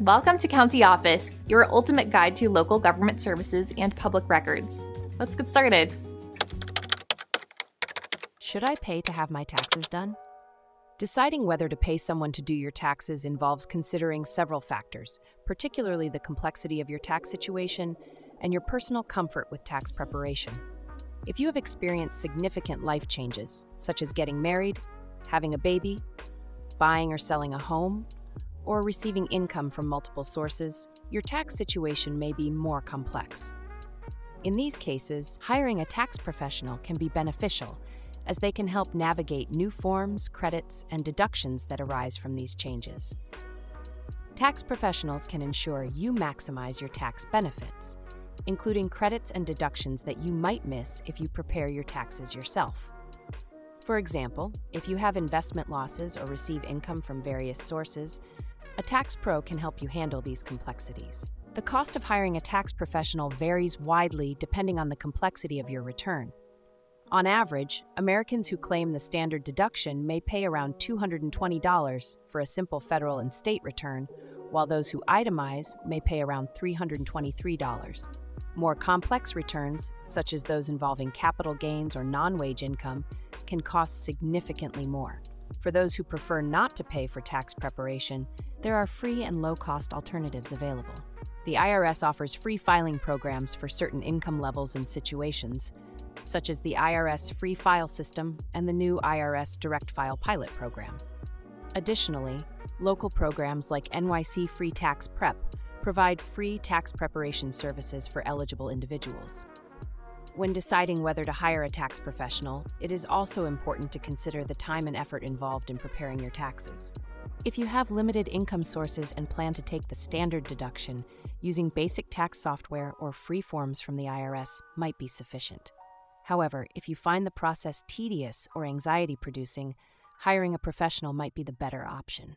Welcome to County Office, your ultimate guide to local government services and public records. Let's get started. Should I pay to have my taxes done? Deciding whether to pay someone to do your taxes involves considering several factors, particularly the complexity of your tax situation and your personal comfort with tax preparation. If you have experienced significant life changes, such as getting married, having a baby, buying or selling a home, or receiving income from multiple sources, your tax situation may be more complex. In these cases, hiring a tax professional can be beneficial as they can help navigate new forms, credits, and deductions that arise from these changes. Tax professionals can ensure you maximize your tax benefits, including credits and deductions that you might miss if you prepare your taxes yourself. For example, if you have investment losses or receive income from various sources, a tax pro can help you handle these complexities. The cost of hiring a tax professional varies widely depending on the complexity of your return. On average, Americans who claim the standard deduction may pay around $220 for a simple federal and state return, while those who itemize may pay around $323. More complex returns, such as those involving capital gains or non wage income, can cost significantly more. For those who prefer not to pay for tax preparation, there are free and low cost alternatives available. The IRS offers free filing programs for certain income levels and situations, such as the IRS Free File System and the new IRS Direct File Pilot Program. Additionally, local programs like NYC Free Tax Prep provide free tax preparation services for eligible individuals. When deciding whether to hire a tax professional, it is also important to consider the time and effort involved in preparing your taxes. If you have limited income sources and plan to take the standard deduction, using basic tax software or free forms from the IRS might be sufficient. However, if you find the process tedious or anxiety producing, hiring a professional might be the better option.